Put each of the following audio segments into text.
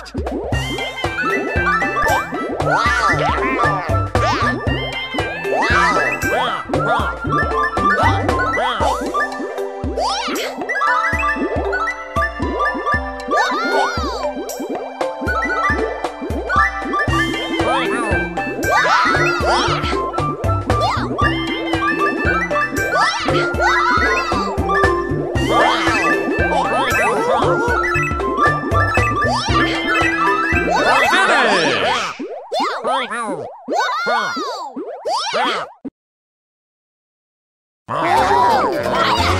Wow! Wow! Wow! Wow! Wow!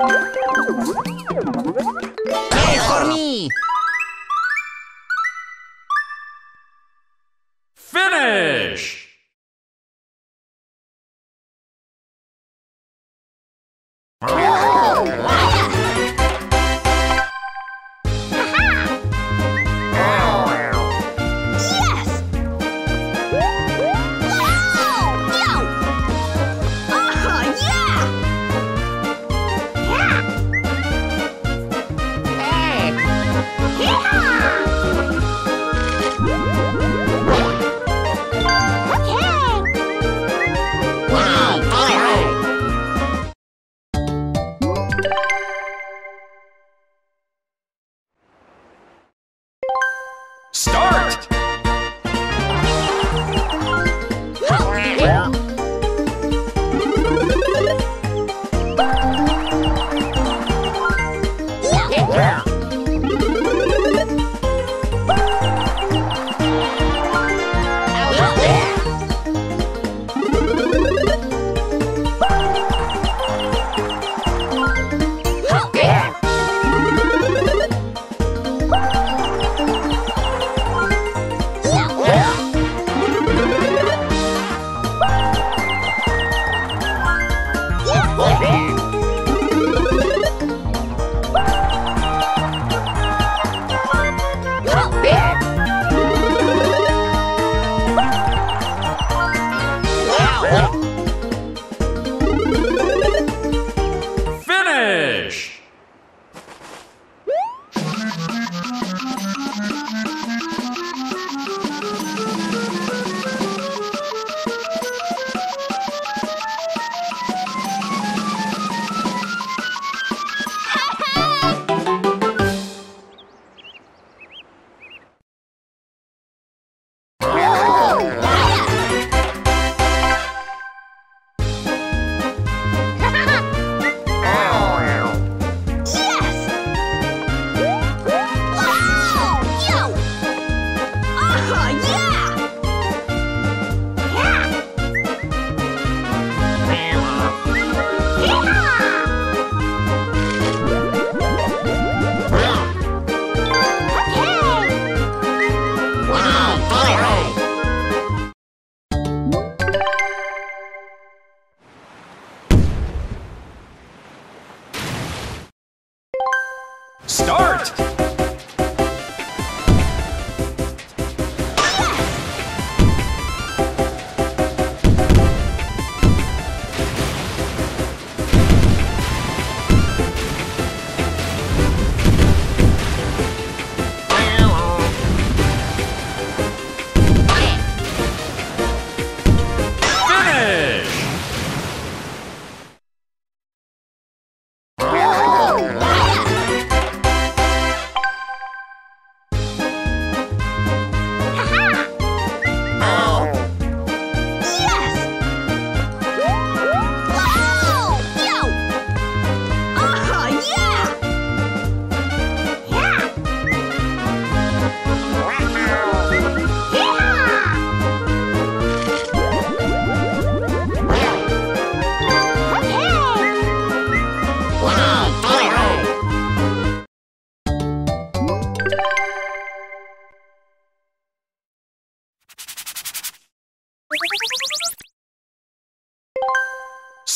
ちょっと待って! danger!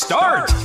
Start!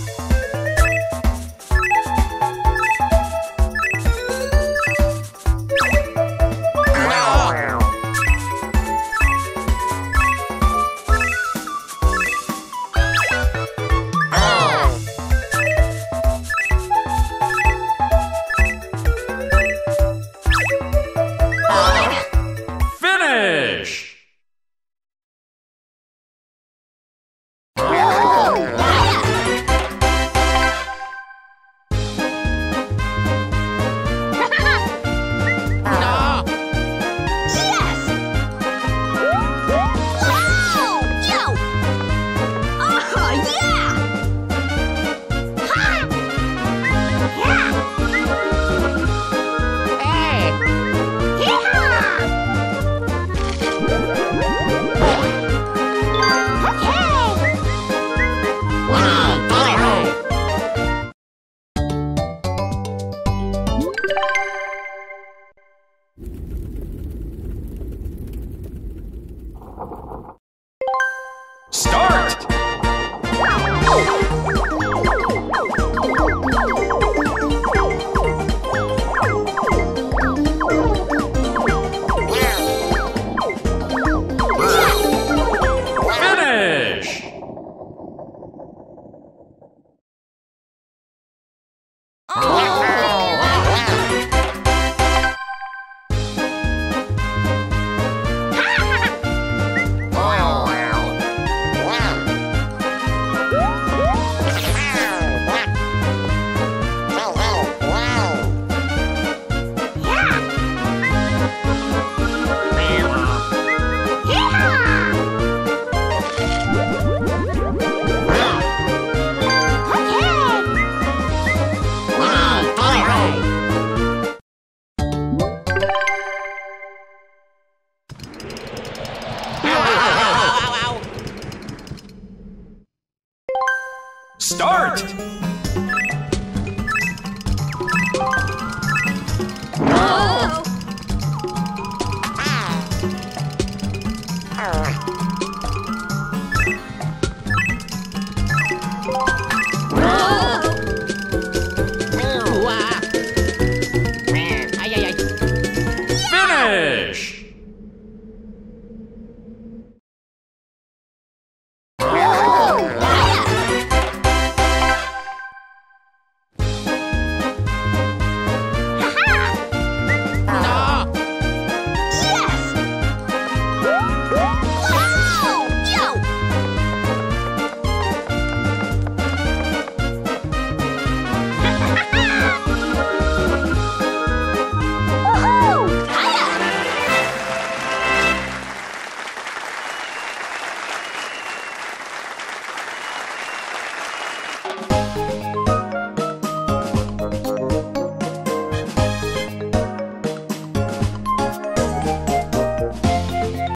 耶。